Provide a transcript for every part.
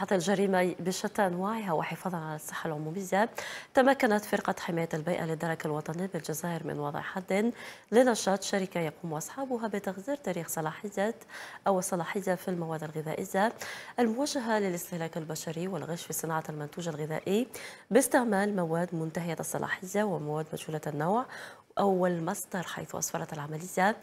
مكافحة الجريمة بشتى أنواعها وحفاظا على الصحة العمومية تمكنت فرقة حماية البيئة للدرك الوطني بالجزائر من وضع حد لنشاط شركة يقوم أصحابها بتغذير تاريخ صلاحية أو الصلاحية في المواد الغذائية الموجهة للاستهلاك البشري والغش في صناعة المنتوج الغذائي باستعمال مواد منتهية الصلاحية ومواد مجهولة النوع. أو المصدر حيث أسفرت العملية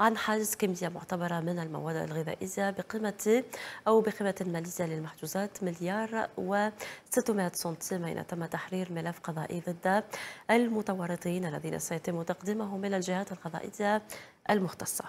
عن حجز كمية معتبرة من المواد الغذائية بقيمة أو بقيمة مالية للمحجوزات مليار و 600 سنتيم أين تم تحرير ملف قضائي ضد المتورطين الذين سيتم تقديمهم إلى الجهات القضائية المختصة.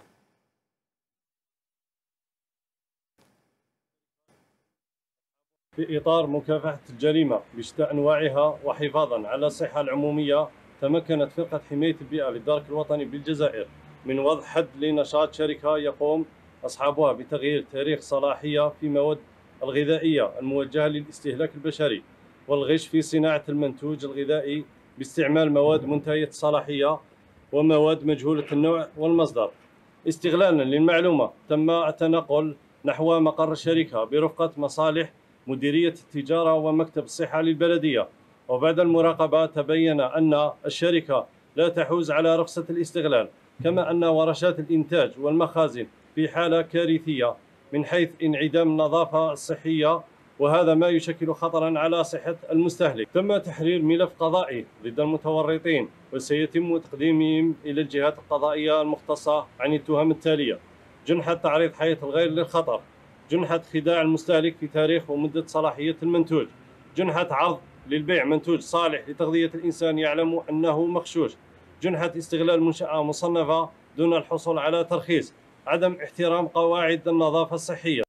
في إطار مكافحة الجريمة بشتى أنواعها وحفاظا على الصحة العمومية تمكنت فرقة حماية البيئة للدرك الوطني بالجزائر من وضع حد لنشاط شركة يقوم أصحابها بتغيير تاريخ صلاحية في مواد الغذائية الموجهة للاستهلاك البشري والغش في صناعة المنتوج الغذائي باستعمال مواد منتهية الصلاحية ومواد مجهولة النوع والمصدر. استغلالا للمعلومة تم التنقل نحو مقر الشركة برفقة مصالح مديرية التجارة ومكتب الصحة للبلدية وبعد المراقبة تبين أن الشركة لا تحوز على رخصة الاستغلال كما أن ورشات الإنتاج والمخازن في حالة كارثية من حيث انعدام النظافة الصحية وهذا ما يشكل خطرا على صحة المستهلك. تم تحرير ملف قضائي ضد المتورطين وسيتم تقديمهم إلى الجهات القضائية المختصة عن التهم التالية. جنحة تعريض حياة الغير للخطر. جنحة خداع المستهلك في تاريخ ومدة صلاحية المنتوج. جنحة عرض للبيع منتوج صالح لتغذية الإنسان يعلم أنه مغشوش جنحة استغلال منشأة مصنفة دون الحصول على ترخيص. عدم احترام قواعد النظافة الصحية.